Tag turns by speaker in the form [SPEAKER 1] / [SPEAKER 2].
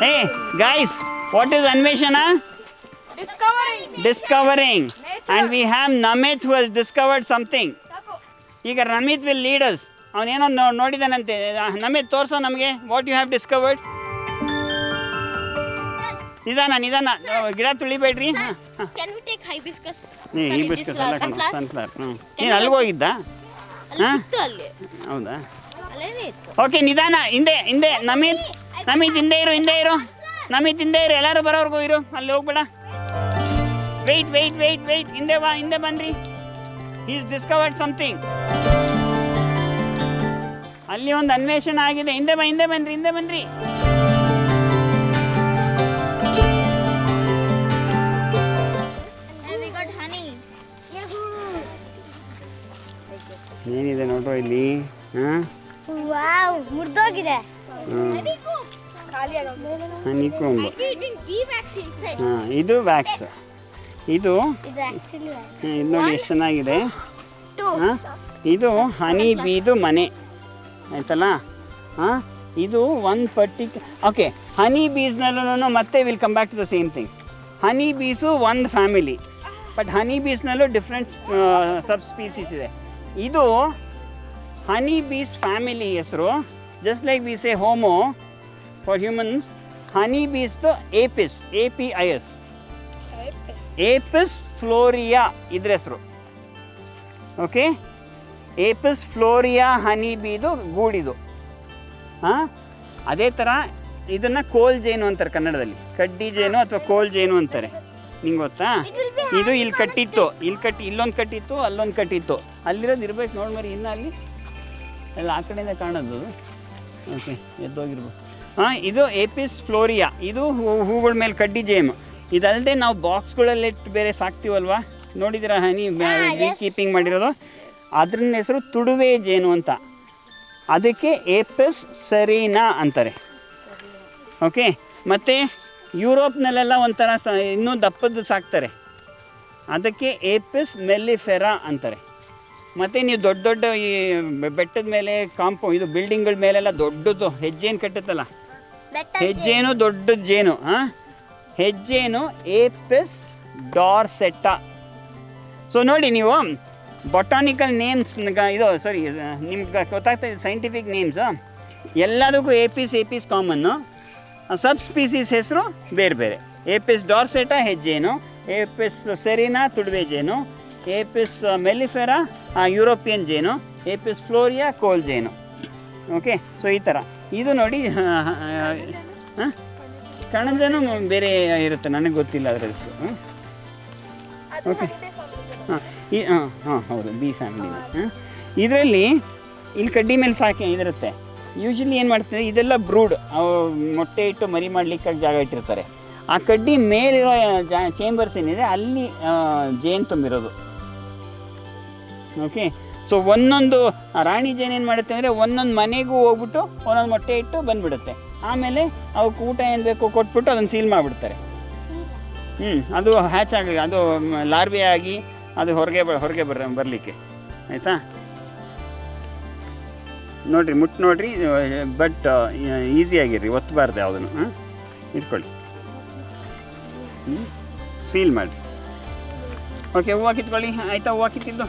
[SPEAKER 1] Hey guys what ಅನ್ವೇಷಣ
[SPEAKER 2] Discovering.
[SPEAKER 1] Discovering
[SPEAKER 2] Nature.
[SPEAKER 1] And we have Namit who has discovered something ಈಗ Namit will leaders ಅವನೇನೋ ನೋ- ನೋಡಿದಾನಂತೆ. ನಮಿತ್ ತೋರಿಸೋ ನಮಗೆ ವಾಟ್ ಯು ಹ್ಯಾವ್ ಡಿಸ್ಕವರ್ಡ್ ನಿಧಾನ ನಿಧಾನ. ಗಿಡ ತುಳಿಬೇಡ್ರಿ. ಹಾಂ ಹಾಂ.
[SPEAKER 3] Can we take hibiscus?
[SPEAKER 1] ನೀ
[SPEAKER 3] Sorry,
[SPEAKER 1] ಈ
[SPEAKER 3] this,
[SPEAKER 1] ಬಿಸ್ಕಸ್
[SPEAKER 3] uh,
[SPEAKER 1] ಎಲ್ಲ ಕಣೋ
[SPEAKER 3] sunflower?
[SPEAKER 1] ಸನ್ಫ್ಲವರ್ ಹ್ಞೂ ನೀನು ಅಲ್ಲಿಗೆ ಹೋಗಿದ್ದ?
[SPEAKER 3] ಅಲ್ಲಿ
[SPEAKER 1] ಹಾ?
[SPEAKER 3] ಅಲ್ಲಿ.
[SPEAKER 1] ಹೌದಾ?
[SPEAKER 3] ಅಲ್ಲೇ
[SPEAKER 1] ಓಕೆ ನಿಧಾನ. ಹಿಂದೆ ಹಿಂದೆ. ನಮಿತ್ ನಮಿತ್ ಹಿಂದೆ ಇರು ಹಿಂದೆ ಇರು. ನಮಗೆ ಹಿಂದೆ ಇರು ಎಲ್ಲರೂ ಬರೋರ್ಗು ಇರು. ಅಲ್ಲಿ ಹೋಗ್ಬೇಡ. ವೆಯ್ಟ್ ವೆಯ್ಟ್ ವೆಯ್ಟ್ ವೆಯ್ಟ್ ಹಿಂದೆ ಬಾ ಹಿಂದೆ ಬನ್ರಿ. ಈಸ್ ಡಿಸ್ಕವರ್ಡ್ ಸಮಥಿಂಗ್ ಅಲ್ಲಿ ಒಂದು ಅನ್ವೇಷಣ ಆಗಿದೆ. ಹಿಂದೆ ಬಾ ಹಿಂದೆ ಬನ್ರಿ ಹಿಂದೆ ಬನ್ರಿ. ಏನಿದೆ ನೋಡ್ರಿ ಇಲ್ಲಿ? ಹಾಂ?
[SPEAKER 3] ವಾವ್ ಮುರ್ದೋಗಿದೆ.
[SPEAKER 1] ಹನಿಕೊಂಬ. ಹಾಂ ಇದು ವ್ಯಾಕ್ಸ್ ಇದು ನೋಡಿ ಎಷ್ಟು ಚೆನ್ನಾಗಿದೆ. ಹಾಂ ಇದು ಹನಿ ಬೀದು ಮನೆ. ಆಯ್ತಲ್ಲ? ಹಾಂ ಇದು ಒನ್ ಪರ್ಟಿಕ್ ಓಕೆ ಹನಿ ಬೀಸ್ನಲ್ಲೂ ಮತ್ತೆ will come back to the same thing honey bees ಒಂದು ಫ್ಯಾಮಿಲಿ ಬಟ್ ಹನಿ ಬೀಸ್ನಲ್ಲೂ ಡಿಫ್ರೆಂಟ್ ಸಬ್ ಸ್ಪೀಸೀಸ್ ಇದೆ. ಇದು ಹನಿ ಬೀಸ್ ಫ್ಯಾಮಿಲಿ ಹೆಸರು. Just like we say homo for humans honey bees Apis A P I S Apis florea ಇದ್ರ ಹೆಸರು. Okay Apis florea honey ಬೀದು ಗೂಡಿದು. ಹಾಂ? ಅದೇ ಥರ ಇದನ್ನು ಕೋಲ್ ಜೇನು ಅಂತಾರೆ ಕನ್ನಡದಲ್ಲಿ. ಕಡ್ಡಿ ಜೇನು ಅಥವಾ ಕೋಲ್ ಜೇನು ಅಂತಾರೆ. ನಿಂಗೆ ಗೊತ್ತಾ? ಇದು ಇಲ್ಲಿ ಕಟ್ಟಿತ್ತು. ಇಲ್ಲಿ ಕಟ್ಟಿ ಇಲ್ಲೊಂದು ಕಟ್ಟಿತ್ತು ಅಲ್ಲೊಂದು ಕಟ್ಟಿತ್ತು. ಅಲ್ಲಿರೋದು ಇರ್ಬೇಕು ನೋಡಿ ಮರಿ ಇನ್ನು ಅಲ್ಲಿ. ಎಲ್ಲ ಆ ಕಡೆಯಿಂದ ಕಾಣೋದು. ಓಕೆ ಎದ್ದೋಗಿರ್ಬೇಕು. ಹಾಂ ಇದು ಏಪಿಸ್ ಫ್ಲೋರಿಯಾ ಇದು ಹೂ- ಹೂಗಳ ಮೇಲೆ ಕಡ್ಡಿ ಜೇನು ಇದಲ್ಲದೆ ನಾವು ಬಾಕ್ಸ್ಗಳಲ್ಲಿಟ್ಟು ಬೇರೆ ಸಾಕ್ತೀವಲ್ವಾ? ನೋಡಿದಿರ ಹನಿ ಕೀಪಿಂಗ್ ಮಾಡಿರೋದು? ಅದ್ರ ಹೆಸರು ತುಡುವೆ ಜೇನು ಅಂತ. ಅದಕ್ಕೆ ಏಪಿಸ್ ಸರೀನಾ ಅಂತಾರೆ. ಓಕೆ? ಮತ್ತು ಯುರೋಪ್ನಲ್ಲೆಲ್ಲ ಒಂಥರ ಇನ್ನೂ ದಪ್ಪದ್ದು ಸಾಕ್ತಾರೆ. ಅದಕ್ಕೆ ಏಪಿಸ್ ಮೆಲ್ಲಿಫೆರಾ ಅಂತಾರೆ. ಮತ್ತು ನೀವು ದೊಡ್ಡ ದೊಡ್ಡ ಈ ಬೆಟ್ಟದ ಮೇಲೆ ಕಾಂಪೌ ಇದು ಬಿಲ್ಡಿಂಗ್ಗಳ ಮೇಲೆಲ್ಲ ದೊಡ್ಡದು ಹೆಜ್ಜೇನು ಕಟ್ಟುತ್ತಲ್ಲ? ಹೆಜ್ಜೇನು ದೊಡ್ಡ ಜೇನು ಹಾಂ? ಹೆಜ್ಜೇನು ಏಪಿಸ್ ಡಾರ್ಸೆಟ್ಟ. ಸೊ ನೋಡಿ ನೀವು ಬೊಟಾನಿಕಲ್ ನೇಮ್ಸ್ ಇದು ಸಾರಿ ನಿಮ್ಗೆ ಗೊತ್ತಾಗ್ತದೆ ಸೈಂಟಿಫಿಕ್ ನೇಮ್ಸು ಎಲ್ಲದಕ್ಕೂ ಏಪಿಸ್ ಏಪಿಸ್ ಕಾಮನ್ನು ಸಬ್ ಸ್ಪೀಸೀಸ್ ಹೆಸರು ಬೇರೆ ಬೇರೆ ಏಪಿಸ್ ಡಾರ್ಸೆಟಾ ಹೆಜ್ಜೇನು. ಏಪಿಸ್ ಸೆರಿನಾ ತುಡುವೆ ಜೇನು. ಏಪಿಸ್ ಮೆಲಿಫೆರಾ ಯುರೋಪಿಯನ್ ಜೇನು ಏಪಿಸ್ ಫ್ಲೋರಿಯಾ ಕೋಲ್ ಜೇನು ಓಕೆ ಸೊ ಈ ಥರ ಇದು ನೋಡಿ ಹಾಂ ಕಣಜನು. ಬೇರೆ ಇರುತ್ತೆ ನನಗೆ ಗೊತ್ತಿಲ್ಲ ಅದರ ಹೆಸರು? ಓಕೆ ಹಾಂ ಈ ಹಾಂ ಹಾಂ ಹೌದು ಬಿ ಫ್ಯಾಮಿಲಿ ಹಾಂ? ಇದರಲ್ಲಿ ಇಲ್ಲಿ ಕಡ್ಡಿ ಮೇಲೆ ಸಾಕಿ ಇದಿರುತ್ತೆ. ಯೂಶಲಿ ಏನು ಮಾಡ್ತಾರೆ ಇದೆಲ್ಲ ಬ್ರೂಡ್. ಅವು ಮೊಟ್ಟೆ ಇಟ್ಟು ಮರಿ ಮಾಡ್ಲಿಕ್ಕಾಗಿ ಜಾಗ ಇಟ್ಟಿರ್ತಾರೆ. ಆ ಕಡ್ಡಿ ಮೇಲಿರೋ ಜಾ ಚೇಂಬರ್ಸ್ ಏನಿದೆ ಅಲ್ಲಿ ಜೇನು ತುಂಬಿರೋದು. ಓಕೆ ಸೊ ಒಂದೊಂದು ರಾಣಿ ಜೇನು ಏನು ಮಾಡುತ್ತೆ ಅಂದರೆ ಒಂದೊಂದು ಮನೆಗೂ ಹೋಗ್ಬಿಟ್ಟು ಒಂದೊಂದು ಮೊಟ್ಟೆ ಇಟ್ಟು ಬಂದ್ಬಿಡುತ್ತೆ. ಆಮೇಲೆ ಅವಕ್ಕೆ ಊಟ ಏನು ಬೇಕು ಕೊಟ್ಬಿಟ್ಟು ಅದನ್ನು ಸೀಲ್ ಮಾಡಿಬಿಡ್ತಾರೆ. ಹ್ಞೂ ಅದು ಹ್ಯಾಚ್ ಆಗಲಿ ಅದು ಲಾರ್ವೆ ಆಗಿ ಅದು ಹೊರಗೆ ಬ, ಹೊರಗೆ ಬರ, ಬರಲಿಕ್ಕೆ. ಆಯಿತಾ? ನೋಡಿರಿ ಮುಟ್ಟು ನೋಡಿರಿ ಬಟ್ ಈಸಿಯಾಗಿರ್ರಿ ಒತ್ತಬಾರ್ದು ಯಾವುದನ್ನು, ಹಾಂ? ಇಟ್ಕೊಳ್ಳಿ. ಹ್ಞೂ ಸೀಲ್ ಮಾಡಿರಿ. ಓಕೆ ಹೂವು ಕಿತ್ಕೊಳ್ಳಿ ಆಯಿತಾ ಹೂವು ಕಿತ್ತಿದ್ದು